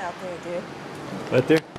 out there, dude. Right there?